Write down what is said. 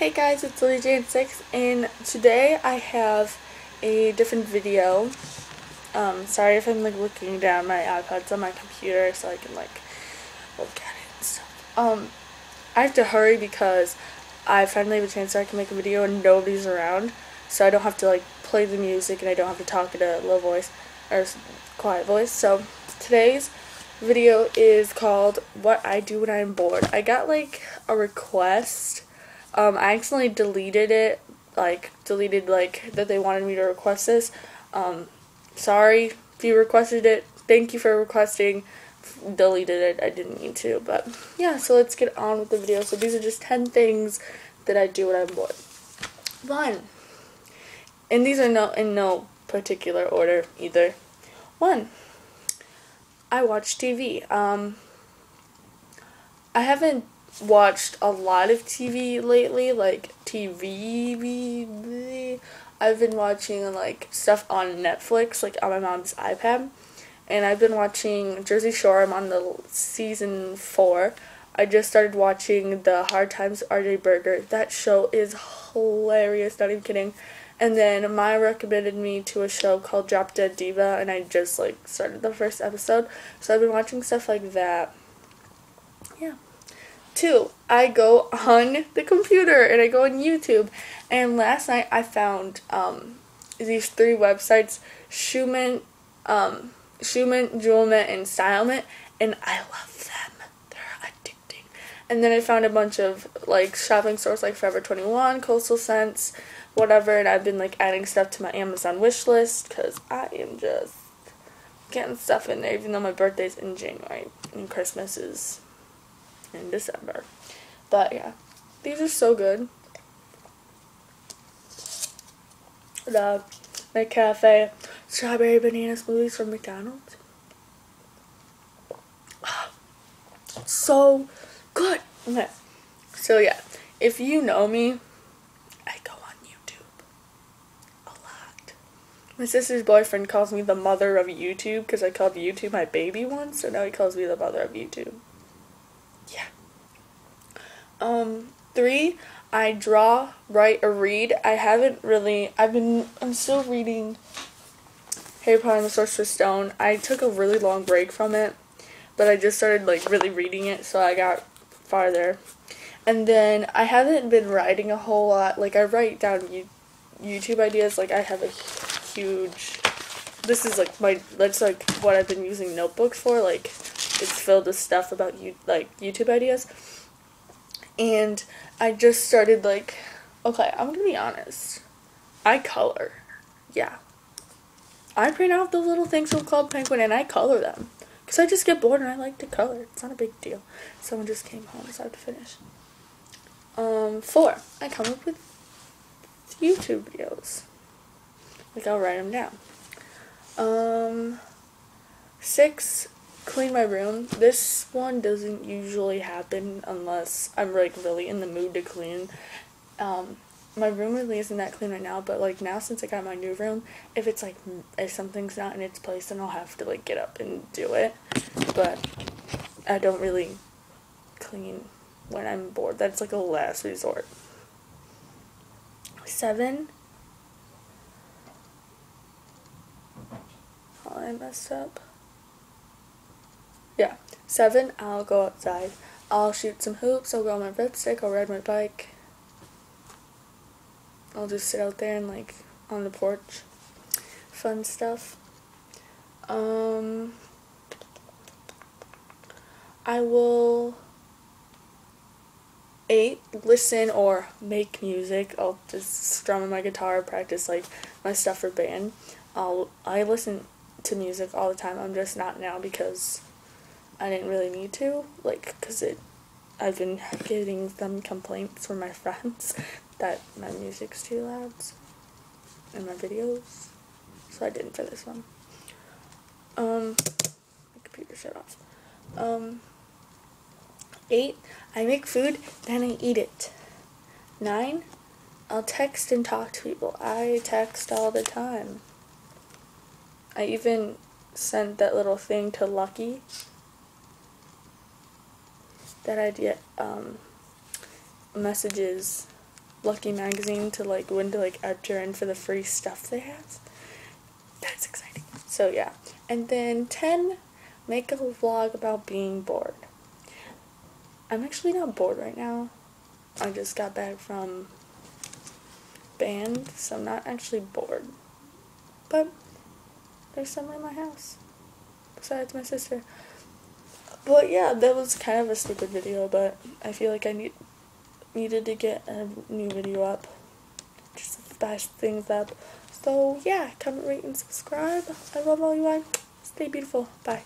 Hey guys, it's Livijan 6 and today I have a different video. Um, sorry if I'm like looking down my iPad's on my computer so I can like look at it and stuff. Um, I have to hurry because I finally have a chance so I can make a video and nobody's around so I don't have to like play the music and I don't have to talk in a low voice or quiet voice. So today's video is called What I Do When I'm Bored. I got like a request. Um, I accidentally deleted it, like deleted like that they wanted me to request this. Um, sorry if you requested it. Thank you for requesting. Deleted it. I didn't mean to, but yeah. So let's get on with the video. So these are just ten things that I do when I'm bored. One, and these are no in no particular order either. One, I watch TV. Um, I haven't watched a lot of TV lately, like TV. I've been watching like stuff on Netflix, like on my mom's iPad, and I've been watching Jersey Shore. I'm on the season four. I just started watching the Hard Times RJ Berger. That show is hilarious. Not even kidding. And then Maya recommended me to a show called Drop Dead Diva, and I just like started the first episode. So I've been watching stuff like that. Yeah. Two, I go on the computer and I go on YouTube. And last night I found um, these three websites: ShoeMint, um, ShoeMint, JewelMint, and StyleMint, and I love them. They're addicting. And then I found a bunch of like shopping stores like Forever Twenty One, Coastal Scents whatever, and I've been like adding stuff to my Amazon wish list because I am just getting stuff in there, even though my birthday's in January and Christmas is in December. But yeah, these are so good. The McCafe strawberry banana smoothies from McDonald's. Ah, so good. Okay. So yeah, if you know me, I go on YouTube a lot. My sister's boyfriend calls me the mother of YouTube because I called YouTube my baby once, so now he calls me the mother of YouTube. Um, three, I draw, write, or read. I haven't really, I've been, I'm still reading Harry Potter and the Sorcerer's Stone. I took a really long break from it, but I just started, like, really reading it, so I got farther. And then I haven't been writing a whole lot. Like, I write down YouTube ideas. Like, I have a huge this is like my that's like what I've been using notebooks for like it's filled with stuff about you like YouTube ideas and I just started like okay I'm gonna be honest. I color. Yeah. I print out the little things from Club Penguin and I color them. Because I just get bored and I like to color. It's not a big deal. Someone just came home so I have to finish. Um four. I come up with YouTube videos. Like I'll write them down. Um, six, clean my room. This one doesn't usually happen unless I'm like really in the mood to clean. Um, my room really isn't that clean right now, but like now since I got my new room, if it's like if something's not in its place, then I'll have to like get up and do it. But I don't really clean when I'm bored. That's like a last resort. Seven, Oh, I messed up. Seven, I'll go outside. I'll shoot some hoops, I'll go on my breadstick, I'll ride my bike. I'll just sit out there and like on the porch. Fun stuff. Um I will eight listen or make music. I'll just strum on my guitar, practice like my stuff for band. I'll I listen to music all the time. I'm just not now because I didn't really need to. Like, because it, I've been getting some complaints from my friends that my music's too loud in my videos. So I didn't for this one. Um, my computer shut off. Um, eight, I make food, then I eat it. Nine, I'll text and talk to people. I text all the time. I even sent that little thing to Lucky that I'd get um, messages Lucky Magazine to like win to like enter in for the free stuff they have. That's exciting. So yeah. And then 10, make a vlog about being bored. I'm actually not bored right now. I just got back from band, so I'm not actually bored. But there's someone in my house. Besides my sister. But yeah, that was kind of a stupid video, but I feel like I need needed to get a new video up. Just to spice things up. So yeah, comment, rate, and subscribe. I love all you guys. Stay beautiful. Bye.